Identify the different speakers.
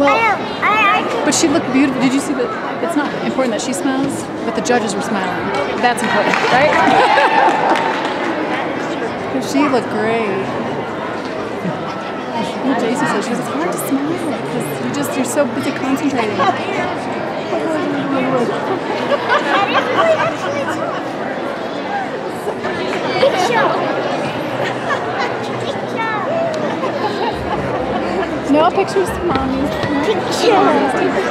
Speaker 1: Well,
Speaker 2: I. I,
Speaker 1: but she looked beautiful. Did you see that? It's not important that she smiles, but the judges were smiling. That's important, right? she looked great. And Jason said she was hard to smile because you just you're so busy concentrating. No pictures, mommy.
Speaker 2: Picture.
Speaker 1: Take pictures